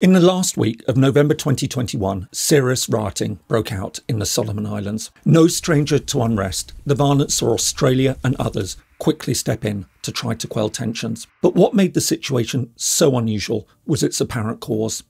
In the last week of November 2021, serious rioting broke out in the Solomon Islands. No stranger to unrest, the violence saw Australia and others quickly step in to try to quell tensions. But what made the situation so unusual was its apparent cause.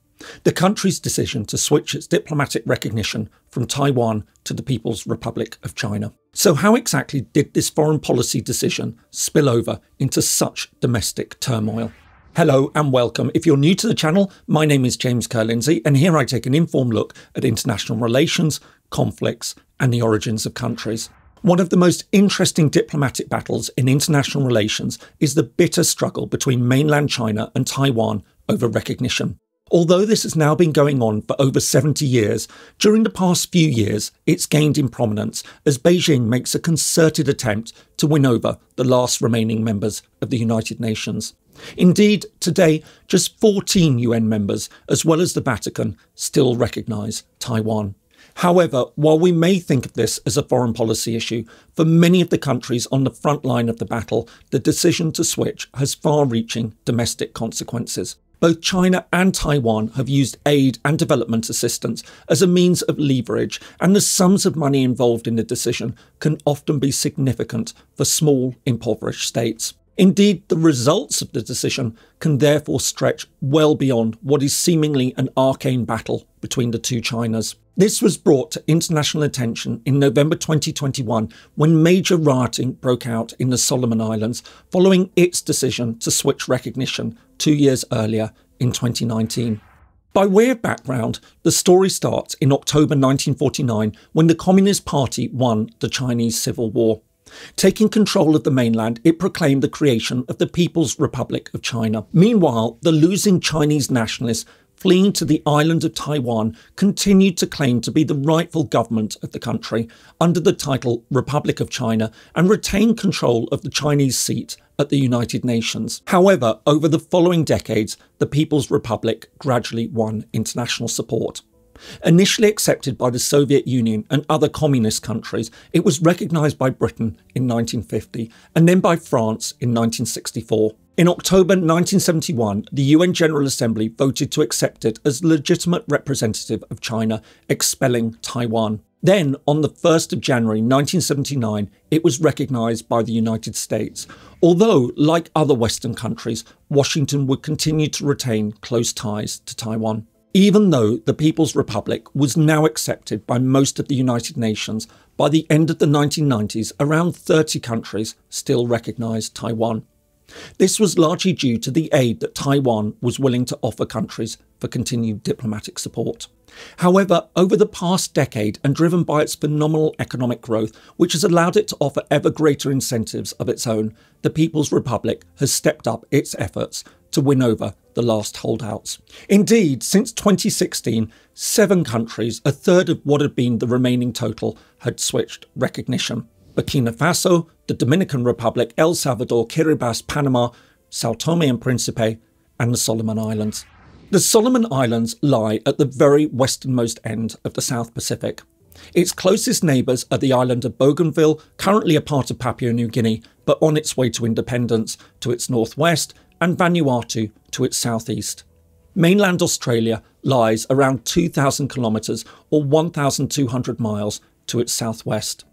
The country's decision to switch its diplomatic recognition from Taiwan to the People's Republic of China. So, how exactly did this foreign policy decision spill over into such domestic turmoil? Hello and welcome. If you're new to the channel, my name is James Ker-Lindsay, and here I take an informed look at international relations, conflicts, and the origins of countries. One of the most interesting diplomatic battles in international relations is the bitter struggle between mainland China and Taiwan over recognition. Although this has now been going on for over 70 years, during the past few years it's gained in prominence as Beijing makes a concerted attempt to win over the last remaining members of the United Nations. Indeed, today, just 14 UN members, as well as the Vatican, still recognise Taiwan. However, while we may think of this as a foreign policy issue, for many of the countries on the front line of the battle, the decision to switch has far reaching domestic consequences. Both China and Taiwan have used aid and development assistance as a means of leverage, and the sums of money involved in the decision can often be significant for small, impoverished states. Indeed, the results of the decision can therefore stretch well beyond what is seemingly an arcane battle between the two Chinas. This was brought to international attention in November 2021 when major rioting broke out in the Solomon Islands following its decision to switch recognition two years earlier in 2019. By way of background, the story starts in October 1949 when the Communist Party won the Chinese Civil War. Taking control of the mainland, it proclaimed the creation of the People's Republic of China. Meanwhile, the losing Chinese nationalists fleeing to the island of Taiwan continued to claim to be the rightful government of the country under the title Republic of China and retained control of the Chinese seat at the United Nations. However, over the following decades, the People's Republic gradually won international support. Initially accepted by the Soviet Union and other communist countries, it was recognised by Britain in 1950 and then by France in 1964. In October 1971, the UN General Assembly voted to accept it as legitimate representative of China, expelling Taiwan. Then, on the 1st of January 1979, it was recognised by the United States, although, like other Western countries, Washington would continue to retain close ties to Taiwan. Even though the People's Republic was now accepted by most of the United Nations, by the end of the 1990s, around 30 countries still recognised Taiwan. This was largely due to the aid that Taiwan was willing to offer countries for continued diplomatic support. However, over the past decade, and driven by its phenomenal economic growth, which has allowed it to offer ever greater incentives of its own, the People's Republic has stepped up its efforts to win over the last holdouts. Indeed, since 2016, seven countries, a third of what had been the remaining total, had switched recognition. Burkina Faso, the Dominican Republic, El Salvador, Kiribati, Panama, Sao Tome and Principe, and the Solomon Islands. The Solomon Islands lie at the very westernmost end of the South Pacific. Its closest neighbours are the island of Bougainville, currently a part of Papua New Guinea, but on its way to independence, to its northwest, and Vanuatu to its southeast. Mainland Australia lies around 2,000 kilometres or 1,200 miles to its southwest.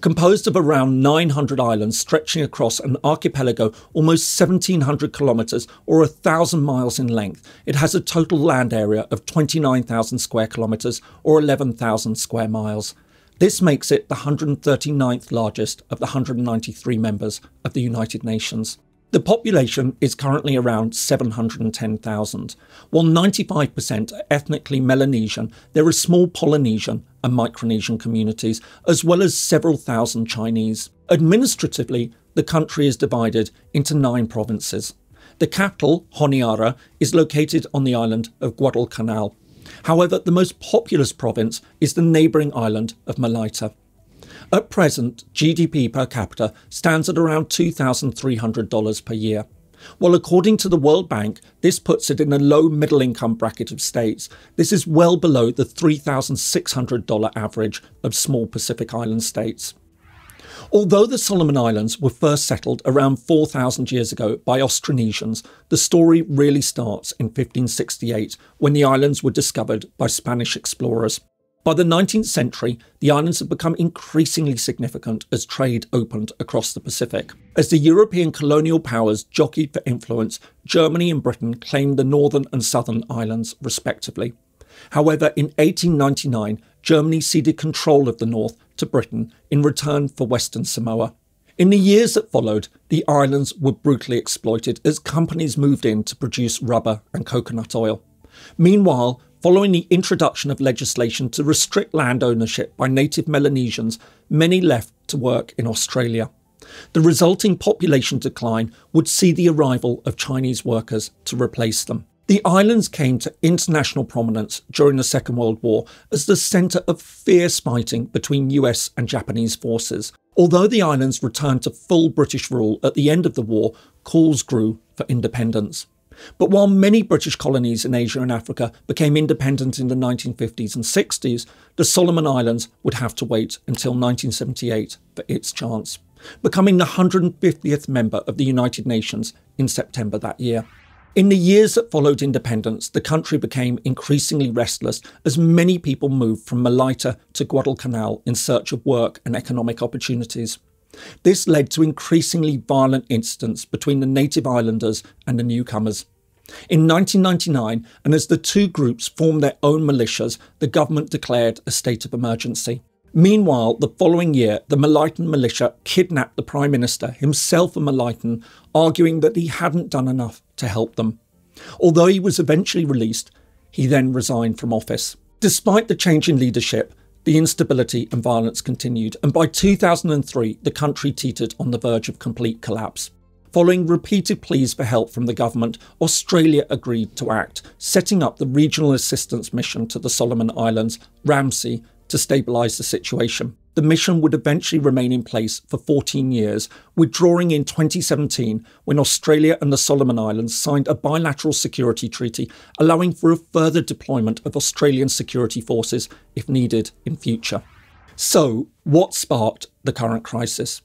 Composed of around 900 islands stretching across an archipelago almost 1,700 kilometres or 1,000 miles in length, it has a total land area of 29,000 square kilometres or 11,000 square miles. This makes it the 139th largest of the 193 members of the United Nations. The population is currently around 710,000. While 95% are ethnically Melanesian, there are small Polynesian and Micronesian communities, as well as several thousand Chinese. Administratively, the country is divided into nine provinces. The capital, Honiara, is located on the island of Guadalcanal. However, the most populous province is the neighbouring island of Malaita. At present, GDP per capita stands at around $2,300 per year. While according to the World Bank, this puts it in a low middle income bracket of states, this is well below the $3,600 average of small Pacific Island states. Although the Solomon Islands were first settled around 4,000 years ago by Austronesians, the story really starts in 1568 when the islands were discovered by Spanish explorers. By the 19th century, the islands had become increasingly significant as trade opened across the Pacific. As the European colonial powers jockeyed for influence, Germany and Britain claimed the northern and southern islands, respectively. However, in 1899, Germany ceded control of the north to Britain in return for Western Samoa. In the years that followed, the islands were brutally exploited as companies moved in to produce rubber and coconut oil. Meanwhile, following the introduction of legislation to restrict land ownership by native Melanesians, many left to work in Australia. The resulting population decline would see the arrival of Chinese workers to replace them. The islands came to international prominence during the Second World War as the centre of fierce fighting between US and Japanese forces. Although the islands returned to full British rule at the end of the war, calls grew for independence. But while many British colonies in Asia and Africa became independent in the 1950s and 60s, the Solomon Islands would have to wait until 1978 for its chance, becoming the 150th member of the United Nations in September that year. In the years that followed independence, the country became increasingly restless as many people moved from Malaita to Guadalcanal in search of work and economic opportunities. This led to increasingly violent incidents between the native islanders and the newcomers. In 1999, and as the two groups formed their own militias, the government declared a state of emergency. Meanwhile, the following year, the Malaitan militia kidnapped the Prime Minister, himself a Malaitan, arguing that he hadn't done enough to help them. Although he was eventually released, he then resigned from office. Despite the change in leadership, the instability and violence continued, and by 2003, the country teetered on the verge of complete collapse. Following repeated pleas for help from the government, Australia agreed to act, setting up the Regional Assistance Mission to the Solomon Islands, RAMSI, to stabilise the situation. The mission would eventually remain in place for 14 years, withdrawing in 2017 when Australia and the Solomon Islands signed a bilateral security treaty allowing for a further deployment of Australian security forces if needed in future. So, what sparked the current crisis?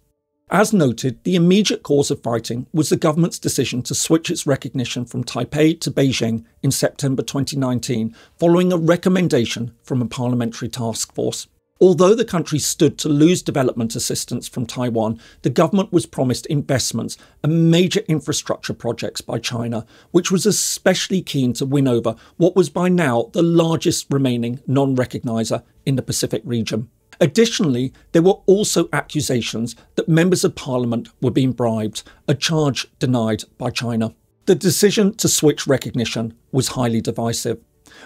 As noted, the immediate cause of fighting was the government's decision to switch its recognition from Taipei to Beijing in September 2019, following a recommendation from a parliamentary task force. Although the country stood to lose development assistance from Taiwan, the government was promised investments and major infrastructure projects by China, which was especially keen to win over what was by now the largest remaining non recogniser in the Pacific region. Additionally, there were also accusations that members of parliament were being bribed, a charge denied by China. The decision to switch recognition was highly divisive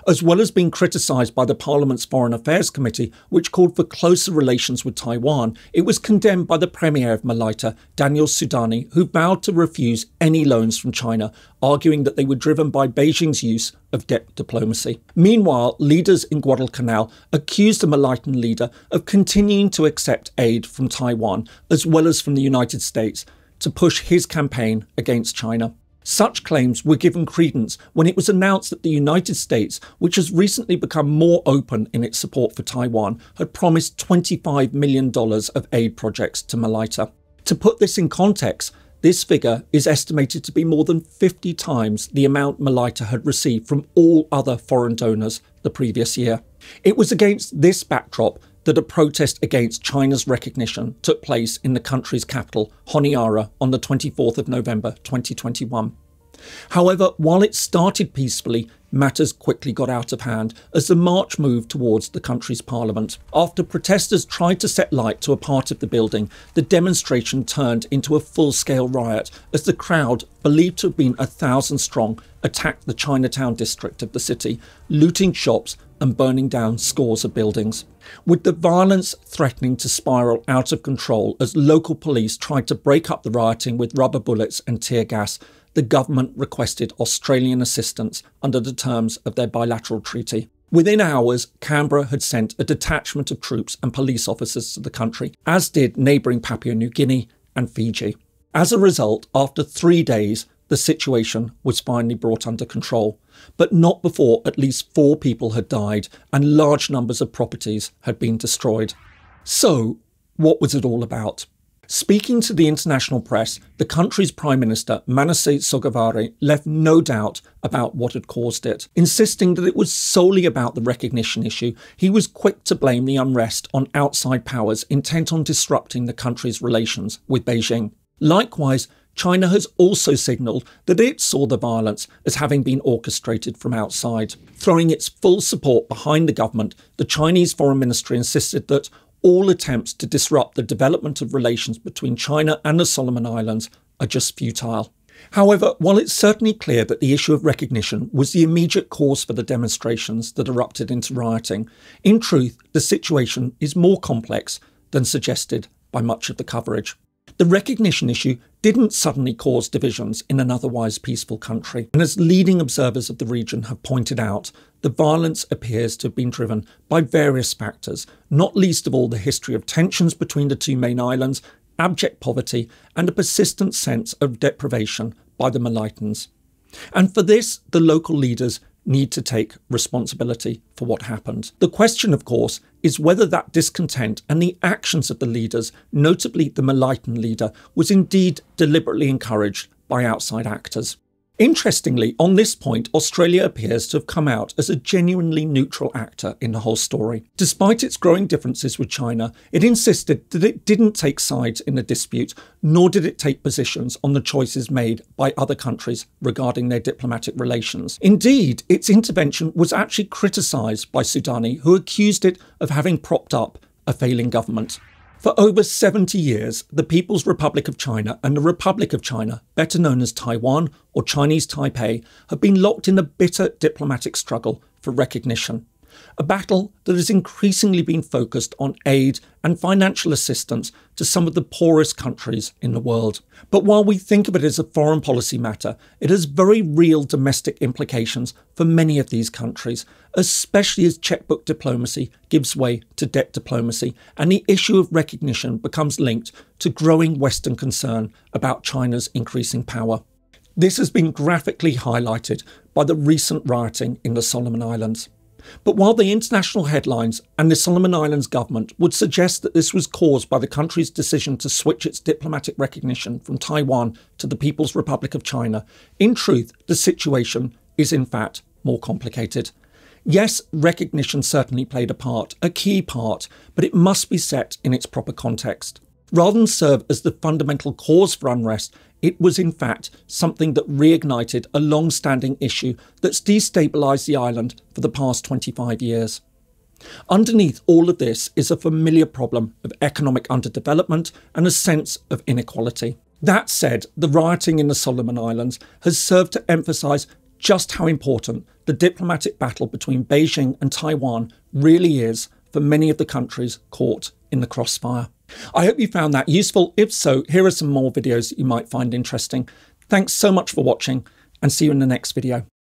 as well as being criticised by the Parliament's Foreign Affairs Committee, which called for closer relations with Taiwan, it was condemned by the Premier of Malaita, Daniel Suidani, who vowed to refuse any loans from China, arguing that they were driven by Beijing's use of debt diplomacy. Meanwhile, leaders in Guadalcanal accused the Malaitan leader of continuing to accept aid from Taiwan, as well as from the United States, to push his campaign against China. Such claims were given credence when it was announced that the United States, which has recently become more open in its support for Taiwan, had promised $25 million of aid projects to Malaita. To put this in context, this figure is estimated to be more than 50 times the amount Malaita had received from all other foreign donors the previous year. It was against this backdrop that a protest against China's recognition took place in the country's capital, Honiara, on the 24th of November 2021. However, while it started peacefully, matters quickly got out of hand as the march moved towards the country's parliament. After protesters tried to set light to a part of the building, the demonstration turned into a full scale riot as the crowd, believed to have been a thousand strong, attacked the Chinatown district of the city, looting shops and burning down scores of buildings. With the violence threatening to spiral out of control as local police tried to break up the rioting with rubber bullets and tear gas, the government requested Australian assistance under the terms of their bilateral treaty. Within hours, Canberra had sent a detachment of troops and police officers to the country, as did neighbouring Papua New Guinea and Fiji. As a result, after three days, the situation was finally brought under control, but not before at least four people had died and large numbers of properties had been destroyed. So, what was it all about? Speaking to the international press, the country's Prime Minister, Manasseh Sogavare, left no doubt about what had caused it. Insisting that it was solely about the recognition issue, he was quick to blame the unrest on outside powers intent on disrupting the country's relations with Beijing. Likewise, China has also signalled that it saw the violence as having been orchestrated from outside. Throwing its full support behind the government, the Chinese Foreign Ministry insisted that all attempts to disrupt the development of relations between China and the Solomon Islands are just futile. However, while it's certainly clear that the issue of recognition was the immediate cause for the demonstrations that erupted into rioting, in truth, the situation is more complex than suggested by much of the coverage. The recognition issue didn't suddenly cause divisions in an otherwise peaceful country. And as leading observers of the region have pointed out, the violence appears to have been driven by various factors, not least of all the history of tensions between the two main islands, abject poverty, and a persistent sense of deprivation by the Malaitans. And for this, the local leaders need to take responsibility for what happened. The question, of course, is whether that discontent and the actions of the leaders, notably the Malaitan leader, was indeed deliberately encouraged by outside actors. Interestingly, on this point, Australia appears to have come out as a genuinely neutral actor in the whole story. Despite its growing differences with China, it insisted that it didn't take sides in the dispute, nor did it take positions on the choices made by other countries regarding their diplomatic relations. Indeed, its intervention was actually criticised by Suidani, who accused it of having propped up a failing government. For over 70 years, the People's Republic of China and the Republic of China, better known as Taiwan or Chinese Taipei, have been locked in a bitter diplomatic struggle for recognition a battle that has increasingly been focused on aid and financial assistance to some of the poorest countries in the world. But while we think of it as a foreign policy matter, it has very real domestic implications for many of these countries, especially as checkbook diplomacy gives way to debt diplomacy and the issue of recognition becomes linked to growing Western concern about China's increasing power. This has been graphically highlighted by the recent rioting in the Solomon Islands. But while the international headlines and the Solomon Islands government would suggest that this was caused by the country's decision to switch its diplomatic recognition from Taiwan to the People's Republic of China, in truth, the situation is in fact more complicated. Yes, recognition certainly played a part, a key part, but it must be set in its proper context. Rather than serve as the fundamental cause for unrest, it was in fact something that reignited a long standing issue that's destabilised the island for the past 25 years. Underneath all of this is a familiar problem of economic underdevelopment and a sense of inequality. That said, the rioting in the Solomon Islands has served to emphasise just how important the diplomatic battle between Beijing and Taiwan really is for many of the countries caught in the crossfire. I hope you found that useful. If so, here are some more videos that you might find interesting. Thanks so much for watching and see you in the next video.